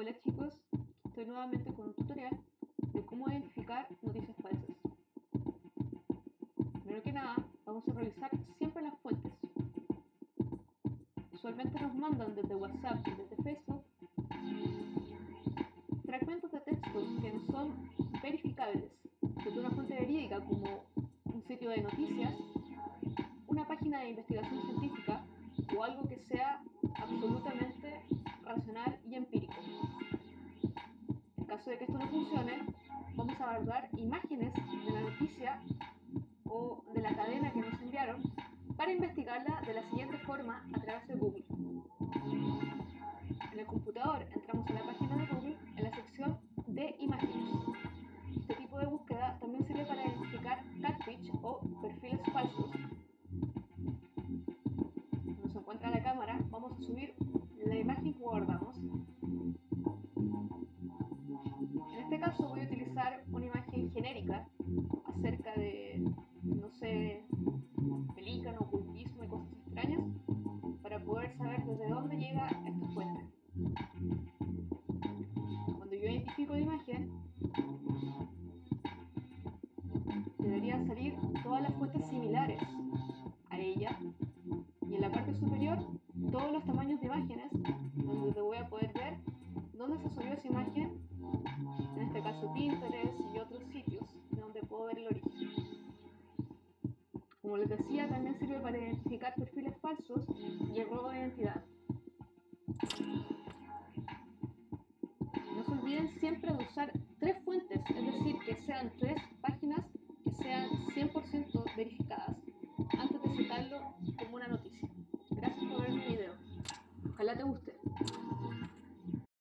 Hola chicos, estoy nuevamente con un tutorial de cómo identificar noticias falsas. Primero que nada, vamos a revisar siempre las fuentes. Usualmente nos mandan desde WhatsApp y desde Facebook fragmentos de textos que no son verificables desde una fuente verídica como un sitio de noticias, una página de investigación científica o algo que sea absolutamente racional y empírico. En caso de que esto no funcione, vamos a guardar imágenes de la noticia o de la cadena que nos enviaron para investigarla de la siguiente forma a través de Google. En el computador entramos a la página de Google en la sección de imágenes. Este tipo de búsqueda también sirve para identificar catfish o perfiles falsos. Cuando se encuentra la cámara, vamos a subir la imagen que guardamos. Deberían salir todas las fuentes similares a ella y en la parte superior todos los tamaños de imágenes donde te voy a poder ver dónde se subió esa imagen, en este caso Pinterest y otros sitios de donde puedo ver el origen. Como les decía, también sirve para identificar perfiles falsos y el robo de identidad. No se olviden siempre de usar tres fuentes, es decir, que sean tres 100%